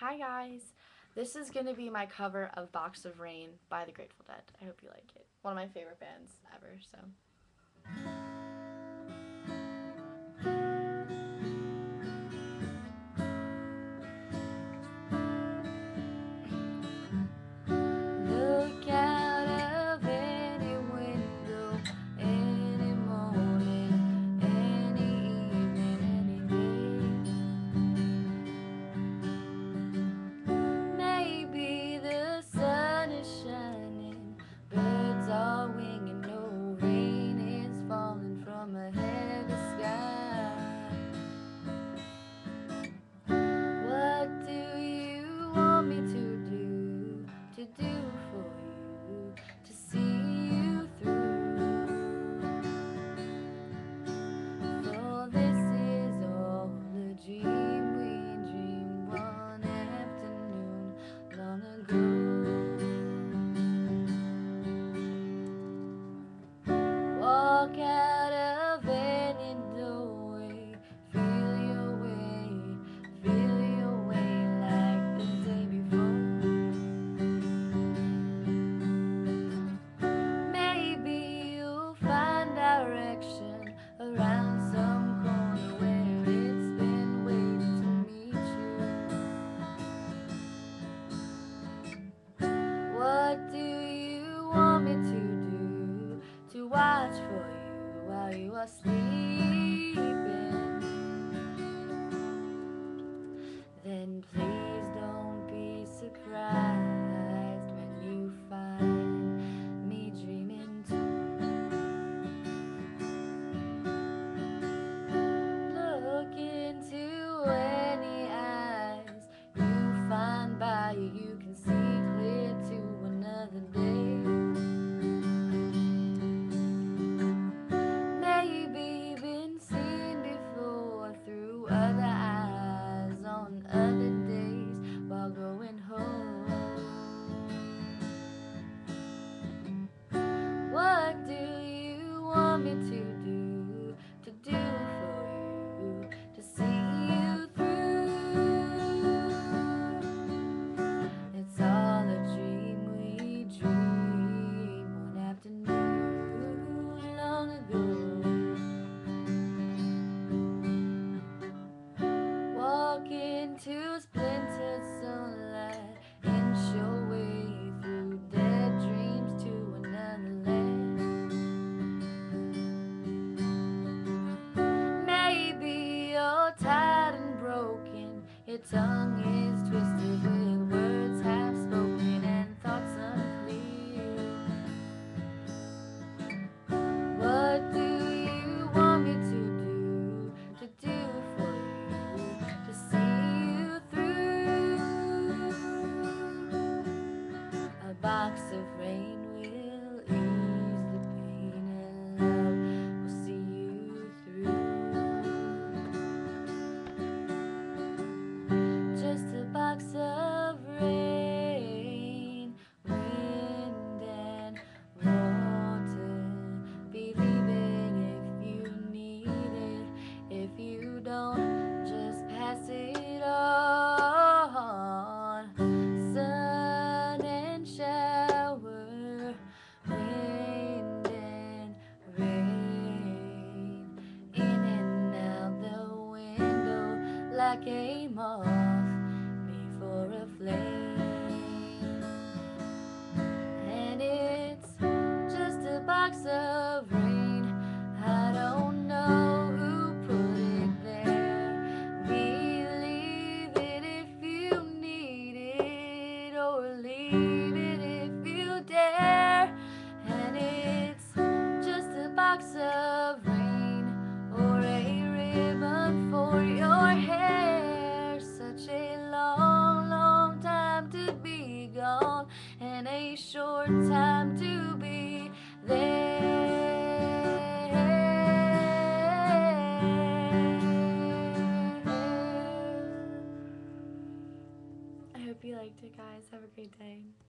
Hi guys! This is going to be my cover of Box of Rain by The Grateful Dead. I hope you like it. One of my favorite bands ever, so you are sleeping. tongue is twisted with words half spoken and thoughts unclear. What do you want me to do, to do for you, to see you through? A box of rain. game on. time to be there. I hope you liked it, guys. Have a great day.